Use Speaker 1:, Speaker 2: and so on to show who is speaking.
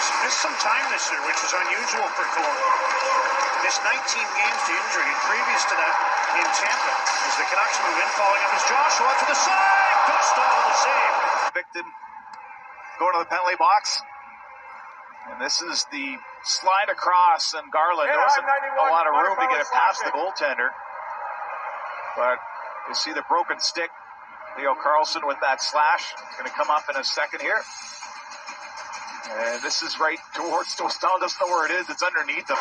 Speaker 1: who's missed some time this year, which is unusual for Kelowna. Missed 19 games to injury, and previous to that in Tampa, as the Canucks move in, following up is Joshua to the side. Gusto the save.
Speaker 2: Victon going to the penalty box. And this is the slide across, and Garland. There wasn't a lot of room to get it past the goaltender. But you see the broken stick. Leo Carlsson with that slash. Going to come up in a second here. And this is right towards Dostal. Doesn't know where it is. It's underneath him.